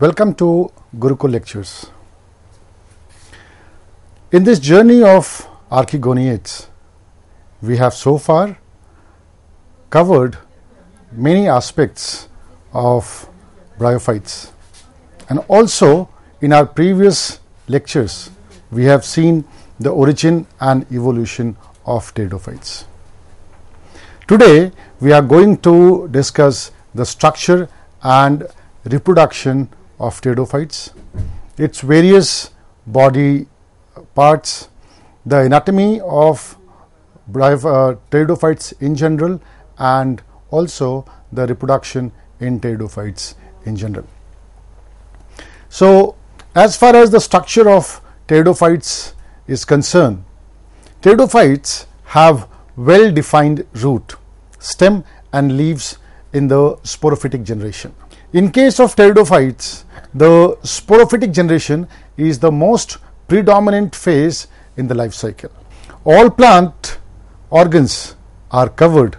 Welcome to Gurukul Lectures. In this journey of archegoniates, we have so far covered many aspects of bryophytes and also in our previous lectures we have seen the origin and evolution of pteridophytes. Today we are going to discuss the structure and reproduction of pteridophytes, its various body parts, the anatomy of uh, pteridophytes in general and also the reproduction in pteridophytes in general. So, as far as the structure of pteridophytes is concerned, pteridophytes have well defined root, stem and leaves in the sporophytic generation. In case of pteridophytes, the sporophytic generation is the most predominant phase in the life cycle. All plant organs are covered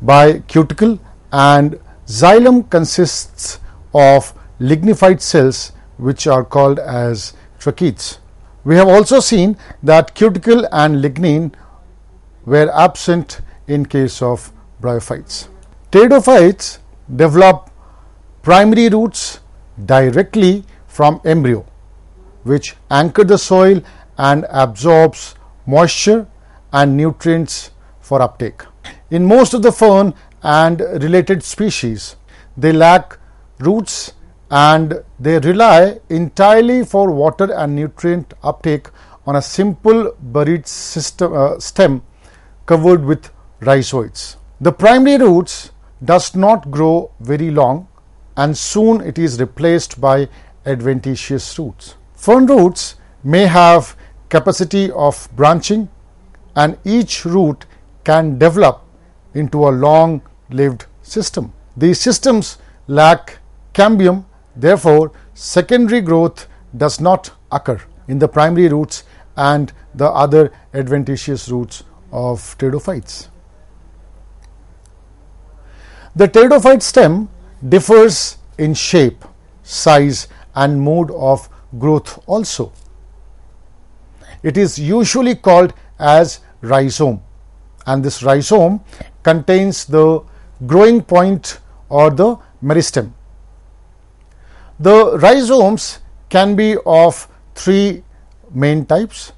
by cuticle and xylem consists of lignified cells which are called as tracheids. We have also seen that cuticle and lignin were absent in case of bryophytes. Pteridophytes develop primary roots directly from embryo which anchor the soil and absorbs moisture and nutrients for uptake. In most of the fern and related species, they lack roots and they rely entirely for water and nutrient uptake on a simple buried system, uh, stem covered with rhizoids. The primary roots does not grow very long and soon it is replaced by adventitious roots. Fern roots may have capacity of branching and each root can develop into a long lived system. These systems lack cambium, therefore, secondary growth does not occur in the primary roots and the other adventitious roots of pteridophytes. The pteridophyte stem differs in shape, size and mode of growth also. It is usually called as rhizome and this rhizome contains the growing point or the meristem. The rhizomes can be of three main types.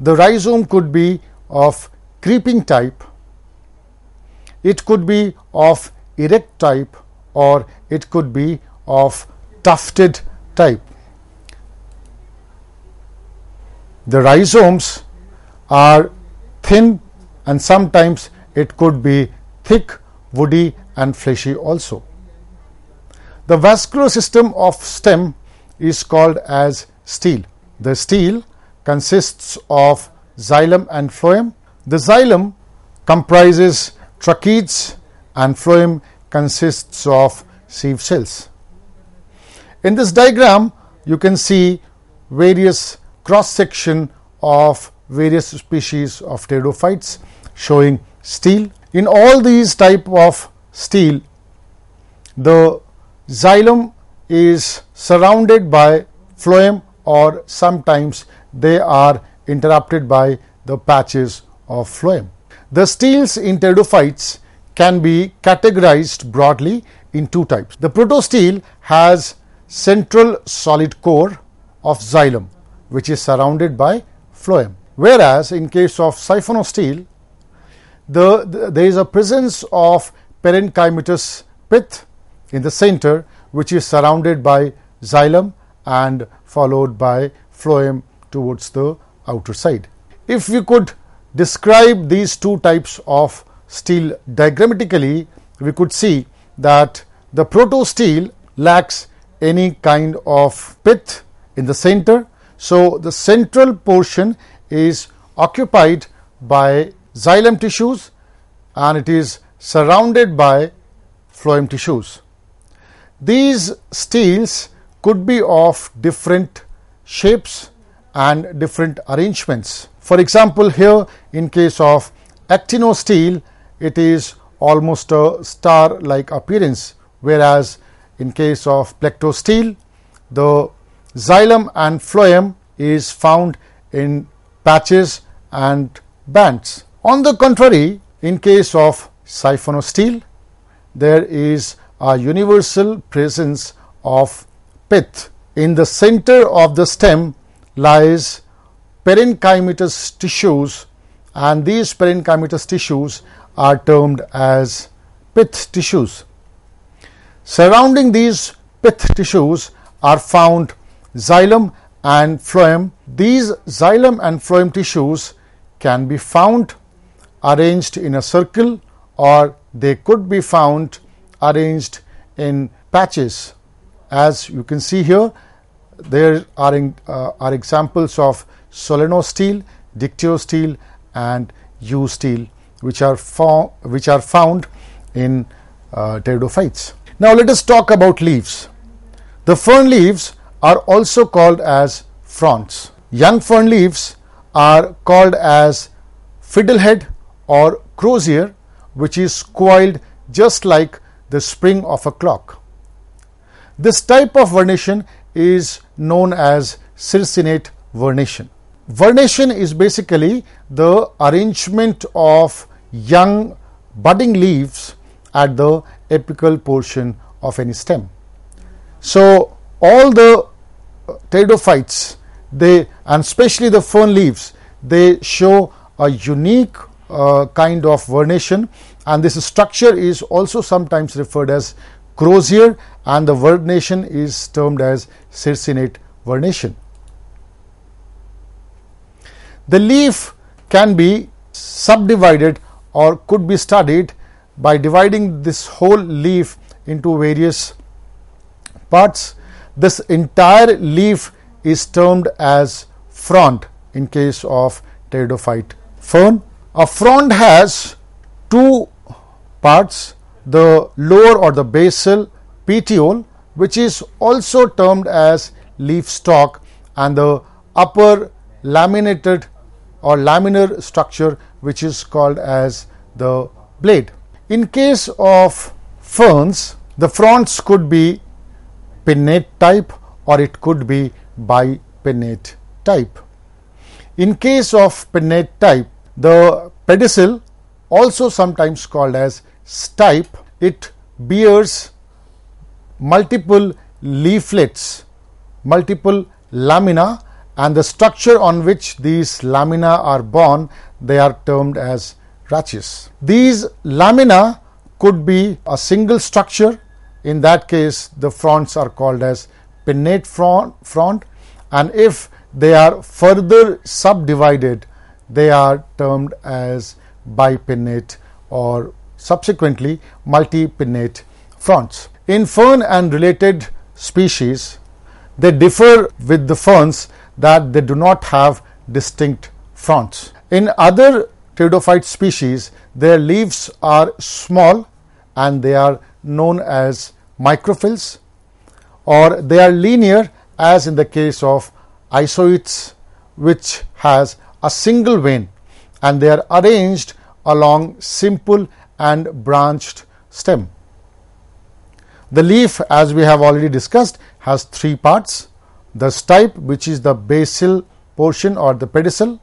The rhizome could be of creeping type, it could be of erect type or it could be of tufted type. The rhizomes are thin and sometimes it could be thick, woody and fleshy also. The vascular system of stem is called as stele. The stele consists of xylem and phloem. The xylem comprises tracheids and phloem consists of sieve cells. In this diagram, you can see various cross section of various species of pteridophytes showing stele. In all these type of stele, the xylem is surrounded by phloem or sometimes they are interrupted by the patches of phloem. The steles in pteridophytes can be categorized broadly in two types. The protostele has central solid core of xylem which is surrounded by phloem. Whereas, in case of siphonostele, the, the, there is a presence of parenchymatous pith in the center which is surrounded by xylem and followed by phloem towards the outer side. If we could describe these two types of stele diagrammatically, we could see that the protostele lacks any kind of pith in the center. So, the central portion is occupied by xylem tissues and it is surrounded by phloem tissues. These steles could be of different shapes and different arrangements. For example, here in case of actinostele, it is almost a star like appearance, whereas in case of plectostele, the xylem and phloem is found in patches and bands. On the contrary, in case of siphonostele, there is a universal presence of pith. In the center of the stem lies parenchymatous tissues and these parenchymatous tissues are termed as pith tissues. Surrounding these pith tissues are found xylem and phloem. These xylem and phloem tissues can be found arranged in a circle or they could be found arranged in patches. As you can see here, there are, in, uh, are examples of solenostele, dictyostele and eustele which are, which are found in uh, pteridophytes. Now, let us talk about leaves. The fern leaves are also called as fronds. Young fern leaves are called as fiddlehead or crozier which is coiled just like the spring of a clock. This type of vernation is known as circinate vernation. Vernation is basically the arrangement of young budding leaves at the apical portion of any stem. So, all the pteridophytes they and especially the fern leaves they show a unique uh, kind of vernation and this structure is also sometimes referred as crozier and the vernation is termed as circinate vernation. The leaf can be subdivided or could be studied by dividing this whole leaf into various parts. This entire leaf is termed as frond in case of pteridophyte fern. A frond has two parts, the lower or the basal petiole which is also termed as leaf stalk and the upper laminated or laminar structure which is called as the blade. In case of ferns, the fronds could be pinnate type or it could be bipinnate type. In case of pinnate type, the pedicel also sometimes called as stipe, it bears multiple leaflets, multiple lamina and the structure on which these lamina are borne they are termed as rachis. These lamina could be a single structure in that case the fronds are called as pinnate frond, frond and if they are further subdivided they are termed as bipinnate or subsequently multipinnate fronds. In fern and related species, they differ with the ferns that they do not have distinct fronds. In other pteridophyte species, their leaves are small and they are known as microphylls or they are linear as in the case of isoetes which has a single vein and they are arranged along simple and branched stem. The leaf as we have already discussed has three parts the stipe which is the basal portion or the pedicel,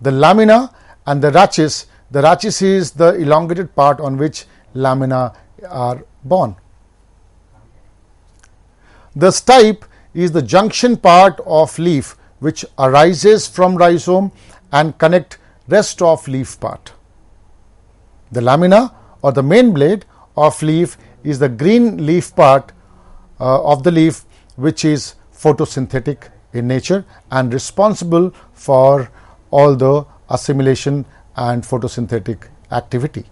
the lamina and the rachis. The rachis is the elongated part on which lamina are born. The stipe is the junction part of leaf which arises from rhizome and connect rest of leaf part. The lamina or the main blade of leaf is the green leaf part uh, of the leaf which is photosynthetic in nature and responsible for all the assimilation and photosynthetic activity.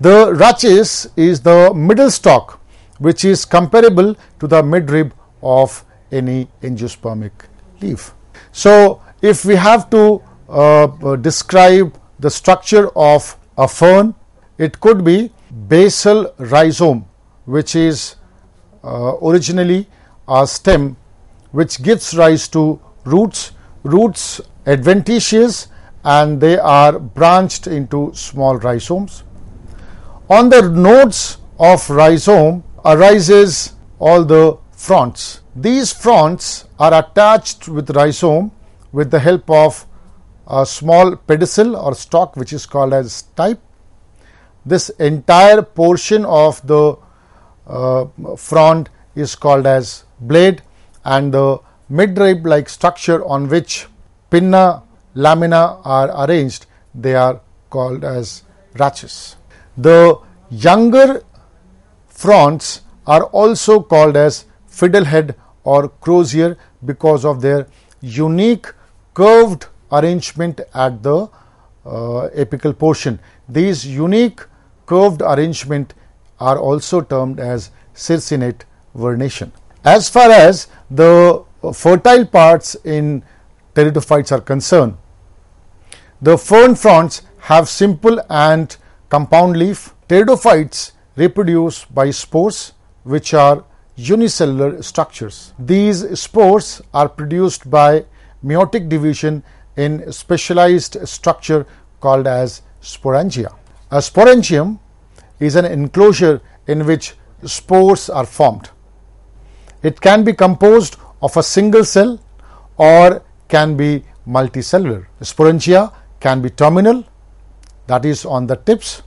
The rachis is the middle stalk which is comparable to the midrib of any angiospermic leaf. So, if we have to uh, describe the structure of a fern, it could be basal rhizome which is uh, originally a stem which gives rise to roots, roots adventitious and they are branched into small rhizomes. On the nodes of rhizome arises all the fronds. These fronds are attached with rhizome with the help of a small pedicel or stalk which is called as type. This entire portion of the uh, frond is called as blade and the midrib like structure on which pinna lamina are arranged they are called as rachis. The younger fronds are also called as fiddlehead or crozier because of their unique curved arrangement at the uh, apical portion. These unique curved arrangement are also termed as circinate vernation. As far as the fertile parts in pteridophytes are concerned, the fern fronds have simple and compound leaf. Pteridophytes reproduce by spores which are unicellular structures. These spores are produced by meiotic division in specialized structure called as sporangia. A sporangium is an enclosure in which spores are formed. It can be composed of a single cell or can be multicellular. Sporangia can be terminal that is on the tips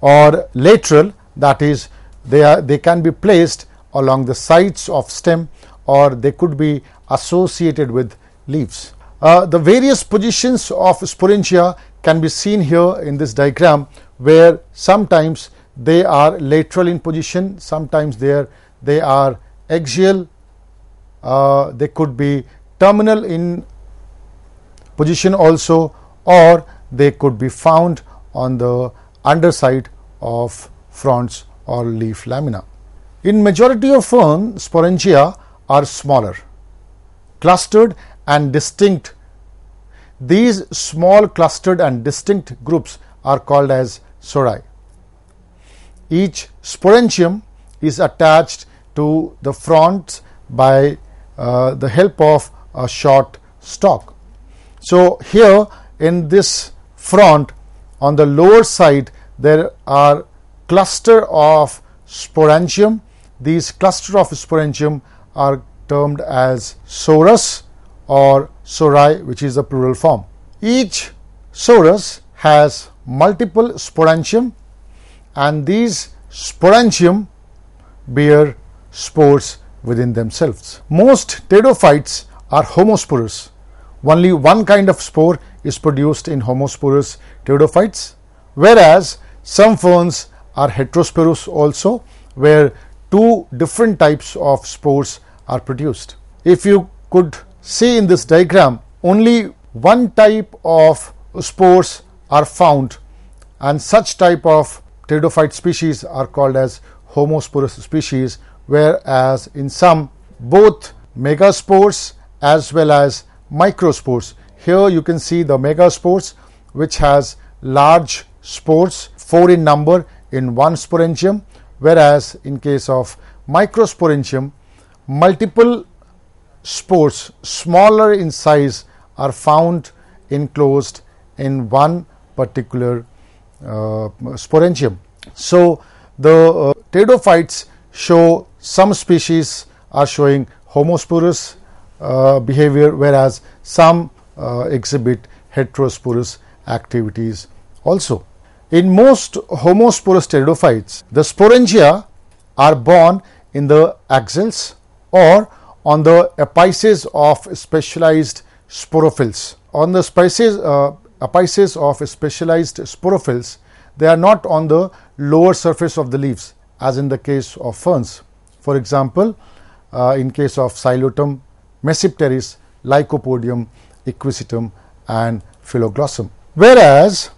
or lateral that is they are they can be placed along the sides of stem or they could be associated with leaves. Uh, the various positions of sporangia can be seen here in this diagram where sometimes they are lateral in position, sometimes they are, they are axial, uh, they could be terminal in position also or they could be found on the underside of fronds or leaf lamina. In majority of fern, sporangia are smaller, clustered and distinct. These small clustered and distinct groups are called as sori. Each sporangium is attached to the frond by uh, the help of a short stalk. So, here in this frond on the lower side there are cluster of sporangium. These cluster of sporangium are termed as sorus or sori which is the plural form. Each sorus has multiple sporangium and these sporangium bear spores within themselves. Most pteridophytes are homosporous. Only one kind of spore is produced in homosporous pteridophytes, whereas some ferns are heterosporous also, where two different types of spores are produced. If you could see in this diagram, only one type of spores are found and such type of pteridophyte species are called as homosporous species, whereas in some both megaspores as well as microspores. Here you can see the megaspores which has large spores, 4 in number in one sporangium, whereas in case of microsporangium, multiple spores smaller in size are found enclosed in one particular uh, sporangium. So, the uh, pteridophytes show some species are showing homosporous uh, behavior, whereas some uh, exhibit heterosporous activities also. In most homosporous pteridophytes, the sporangia are born in the axils or on the apices of specialized sporophylls. On the species, uh, apices of specialized sporophylls, they are not on the lower surface of the leaves as in the case of ferns. For example, uh, in case of Psilotum, Tmesipteris, Lycopodium, Equisetum and Phylloglossum. Whereas,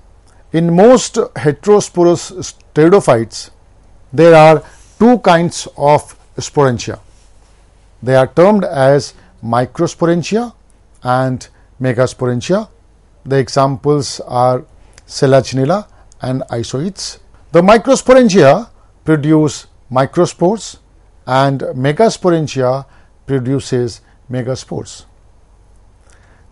in most heterosporous pteridophytes, there are two kinds of sporangia. They are termed as microsporangia and megasporangia. The examples are Selaginella and Isoetes. The microsporangia produce microspores and megasporangia produces megaspores.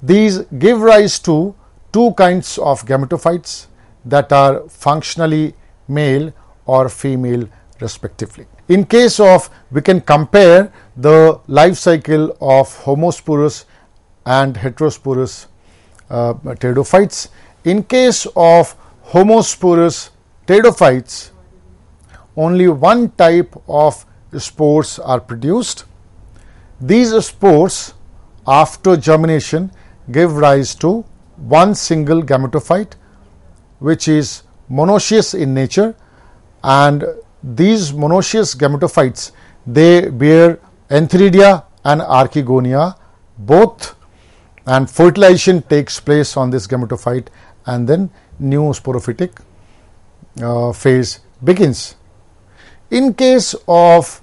These give rise to two kinds of gametophytes that are functionally male or female respectively. In case of, we can compare the life cycle of homosporous and heterosporous uh, pteridophytes. In case of homosporous pteridophytes, only one type of spores are produced. These spores after germination give rise to one single gametophyte which is monoecious in nature and these monoecious gametophytes they bear antheridia and archegonia both and fertilization takes place on this gametophyte and then new sporophytic uh, phase begins. In case of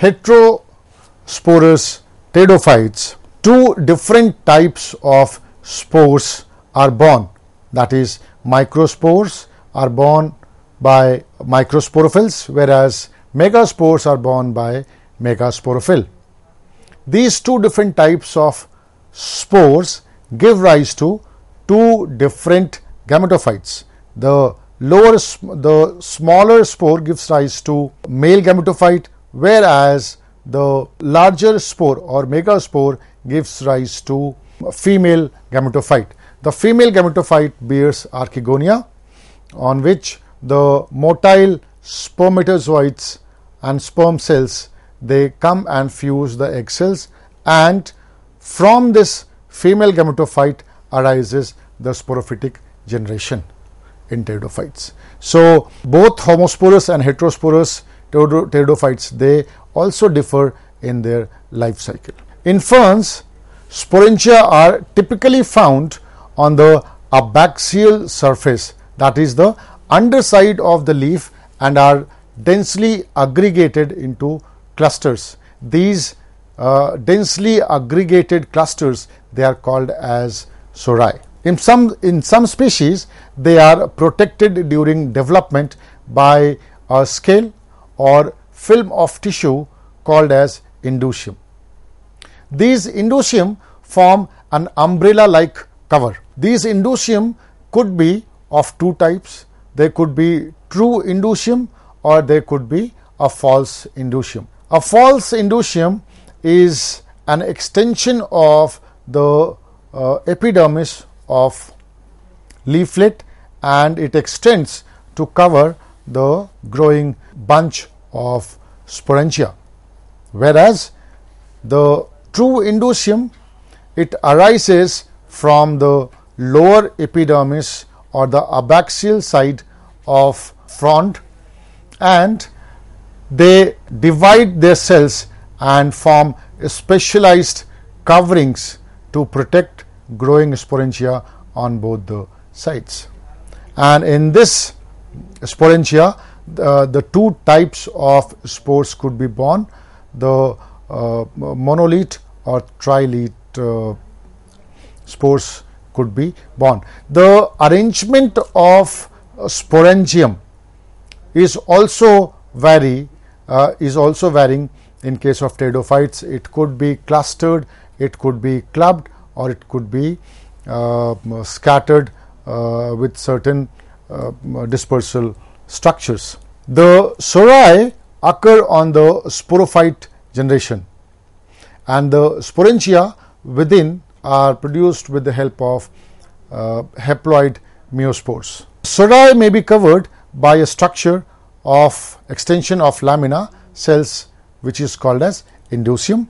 heterosporous pteridophytes, two different types of spores are born that is microspores are born by microsporophylls whereas megaspores are born by megasporophyll. These two different types of spores give rise to two different gametophytes. The lower the smaller spore gives rise to male gametophyte whereas the larger spore or megaspore gives rise to female gametophyte. The female gametophyte bears archegonia on which the motile spermatozoites and sperm cells they come and fuse the egg cells and from this female gametophyte arises the sporophytic generation in pteridophytes. So, both homosporous and heterosporous pteridophytes they also differ in their life cycle. In ferns, sporangia are typically found on the abaxial surface that is the underside of the leaf and are densely aggregated into clusters. These uh, densely aggregated clusters they are called as sori. In some, in some species, they are protected during development by a scale or film of tissue called as indusium. These indusium form an umbrella like cover. These indusium could be of two types. They could be true indusium or they could be a false indusium. A false indusium is an extension of the uh, epidermis of leaflet and it extends to cover the growing bunch of sporangia. Whereas, the true indusium it arises from the lower epidermis or the abaxial side of frond and they divide their cells and form specialized coverings to protect growing sporangia on both the sides. And in this sporangia, the two types of spores could be born, the uh, monolete or trilete uh, spores could be born. The arrangement of sporangium is also vary uh, is also varying in case of pteridophytes. It could be clustered, it could be clubbed or it could be uh, scattered uh, with certain uh, dispersal structures. The sori occur on the sporophyte generation and the sporangia within are produced with the help of uh, haploid meiospores. Sori may be covered by a structure of extension of lamina cells which is called as indusium.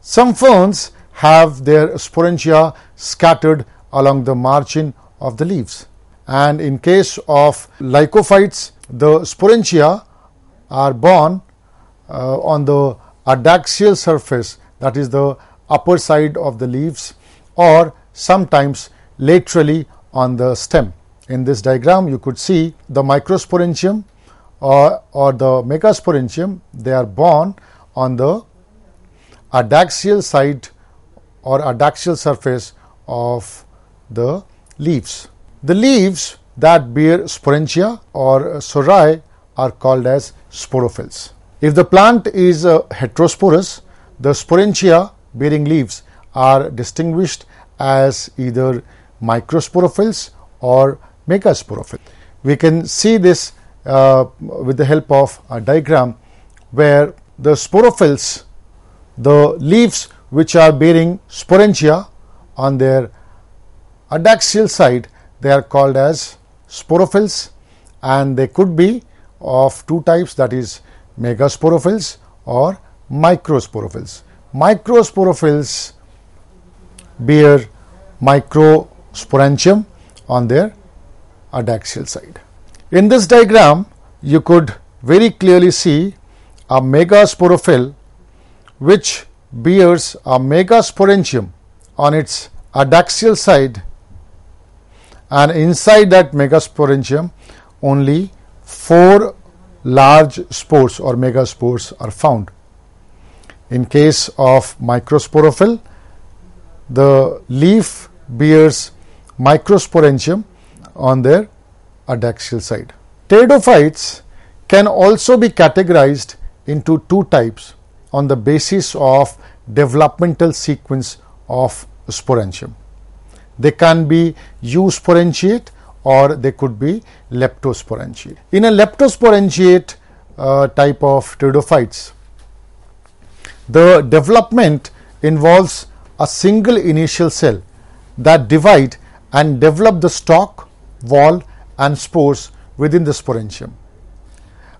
Some ferns have their sporangia scattered along the margin of the leaves. And in case of lycophytes, the sporangia are born uh, on the adaxial surface that is the upper side of the leaves or sometimes laterally on the stem. In this diagram, you could see the microsporangium or, or the megasporangium, they are born on the adaxial side or adaxial surface of the leaves. The leaves that bear sporangia or sori are called as sporophylls. If the plant is heterosporous, the sporangia bearing leaves are distinguished as either microsporophylls or megasporophylls. We can see this uh, with the help of a diagram where the sporophylls, the leaves which are bearing sporangia on their adaxial side, they are called as sporophylls and they could be of two types that is megasporophylls or microsporophylls. Microsporophylls bear microsporangium on their adaxial side. In this diagram, you could very clearly see a megasporophyll which bears a megasporangium on its adaxial side and inside that megasporangium only four large spores or megaspores are found. In case of microsporophyll, the leaf bears microsporangium on their adaxial side. Pteridophytes can also be categorized into two types on the basis of developmental sequence of sporangium. They can be eusporangiate or they could be leptosporangiate. In a leptosporangiate uh, type of pteridophytes, the development involves a single initial cell that divide and develop the stalk, wall and spores within the sporangium.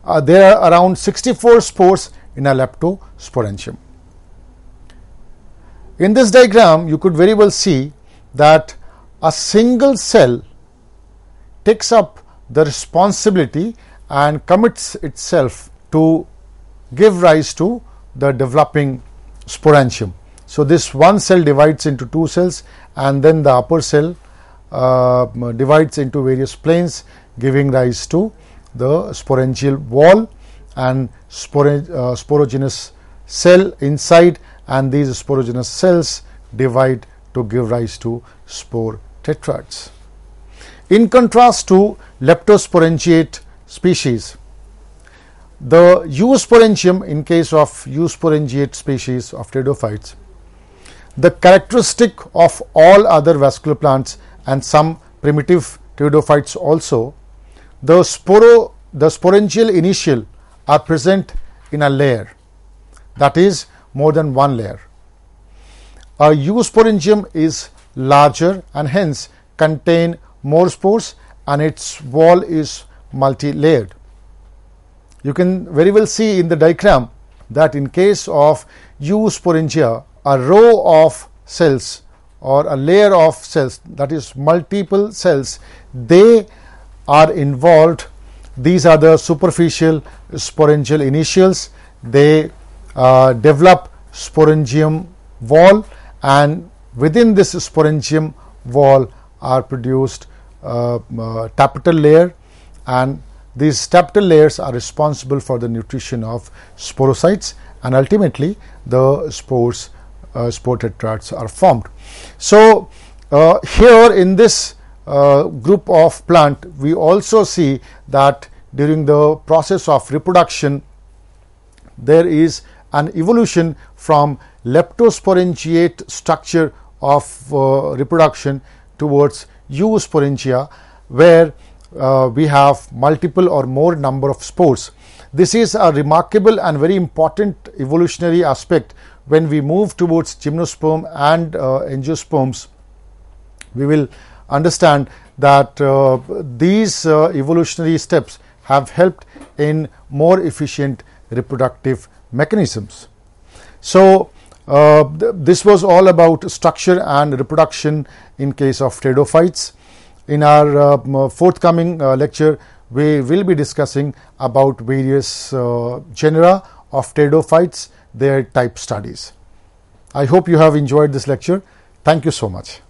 Uh, there are around 64 spores in a leptosporangium. In this diagram, you could very well see that a single cell takes up the responsibility and commits itself to give rise to the developing sporangium. So, this one cell divides into two cells and then the upper cell uh, divides into various planes giving rise to the sporangial wall and uh, sporogenous cell inside and these sporogenous cells divide to give rise to spore tetrads. In contrast to leptosporangiate species, the eusporangium in case of eusporangiate species of pteridophytes, the characteristic of all other vascular plants and some primitive pteridophytes also, the sporo the sporangial initial are present in a layer that is more than one layer. A eusporangium is larger and hence contain more spores and its wall is multi-layered. You can very well see in the diagram that in case of eusporangia, a row of cells or a layer of cells that is multiple cells, they are involved. These are the superficial sporangial initials. They uh, develop sporangium wall and within this sporangium wall are produced uh, uh, tapetal layer and these tapetal layers are responsible for the nutrition of sporocytes and ultimately the spores uh, spore tetrads are formed. So, uh, here in this uh, group of plant we also see that during the process of reproduction there is an evolution from leptosporangiate structure of uh, reproduction towards eusporangia where uh, we have multiple or more number of spores. This is a remarkable and very important evolutionary aspect when we move towards gymnosperm and uh, angiosperms. We will understand that uh, these uh, evolutionary steps have helped in more efficient reproductive mechanisms. So, uh, th this was all about structure and reproduction in case of pteridophytes. In our uh, forthcoming uh, lecture, we will be discussing about various uh, genera of pteridophytes, their type studies. I hope you have enjoyed this lecture. Thank you so much.